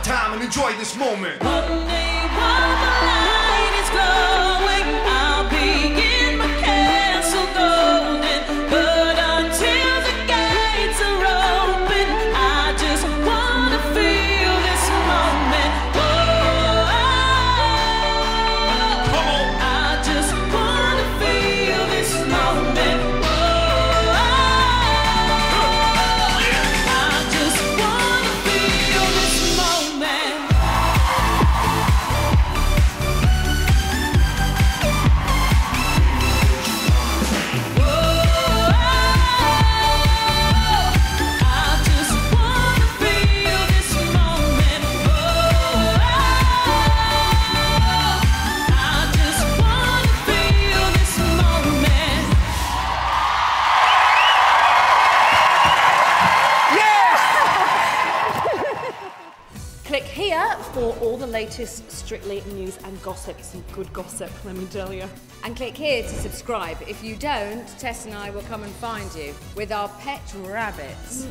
time and enjoy this moment. One day while Click here for all the latest Strictly news and gossip. Some good gossip, let me tell you. And click here to subscribe. If you don't, Tess and I will come and find you with our pet rabbits.